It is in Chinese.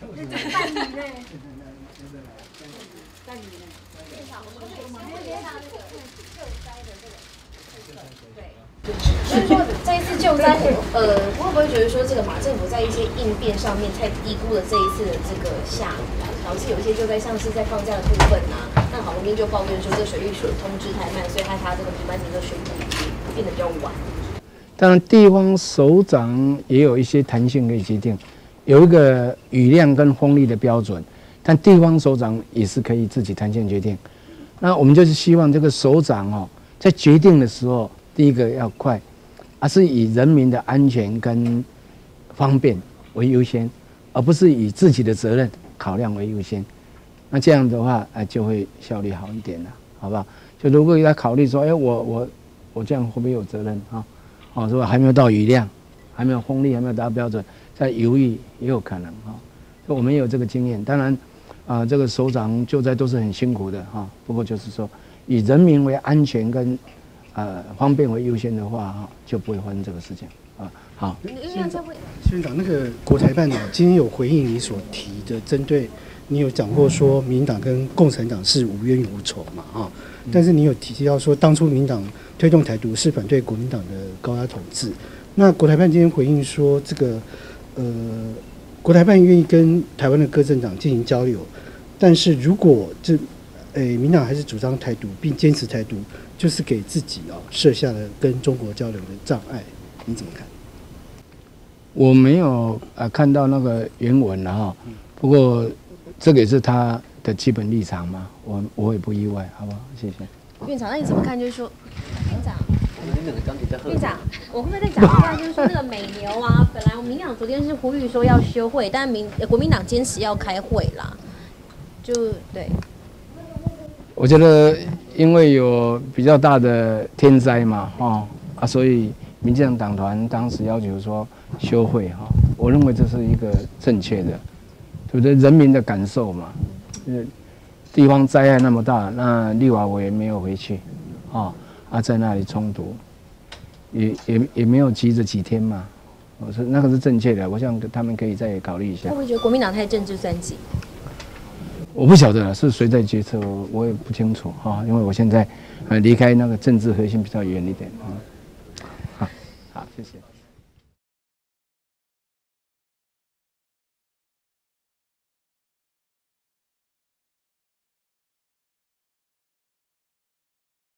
伴侣呢？伴侣呢？所以说这一次救灾，呃，会不会觉得说这个马政府在一些应变上面太低估了这一次的这个下雨，导致有一些救灾像是在放假的部分啊，那郝龙斌就抱怨说这个水利署的通知太慢，所以害他这个平板停的水库变得比较晚。当然，地方首长也有一些弹性可以决定，有一个雨量跟风力的标准，但地方首长也是可以自己弹性决定。那我们就是希望这个首长哦，在决定的时候，第一个要快，而是以人民的安全跟方便为优先，而不是以自己的责任考量为优先。那这样的话，哎，就会效率好一点了，好不好？就如果要考虑说，哎，我我我这样会不会有责任啊？哦，是吧？还没有到雨量，还没有风力，还没有达到标准，在犹豫也有可能啊。我们也有这个经验，当然，啊，这个首长救灾都是很辛苦的哈。不过就是说，以人民为安全跟呃方便为优先的话哈，就不会发生这个事情啊。好，县长，县长，那个国台办呢，今天有回应你所提的，针对你有讲过说，民党跟共产党是无冤无仇嘛啊？但是你有提到说，当初民党推动台独是反对国民党的高压统治。那国台办今天回应说，这个呃，国台办愿意跟台湾的各政党进行交流，但是如果这诶民党还是主张台独并坚持台独，就是给自己啊设下了跟中国交流的障碍，你怎么看？我没有呃看到那个原文了哈，不过这个也是他的基本立场嘛，我我也不意外，好不好？谢谢。院长，那你怎么看？就是说，院长，院长，我会不会再讲一下？就是说那个美牛啊，本来民党昨天是呼吁说要休会，但民国民党坚持要开会啦，就对。我觉得因为有比较大的天灾嘛，哦啊，所以民进党党团当时要求说休会哈，我认为这是一个正确的，对不对？人民的感受嘛，呃。地方灾害那么大，那立法委员没有回去，啊啊，在那里冲突，也也也没有急着几天嘛，我说那个是正确的，我想他们可以再考虑一下。会不会觉得国民党太政治算计？我不晓得是谁在决策，我我也不清楚哈，因为我现在呃离开那个政治核心比较远一点啊。好，好，谢谢。